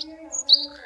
きれい。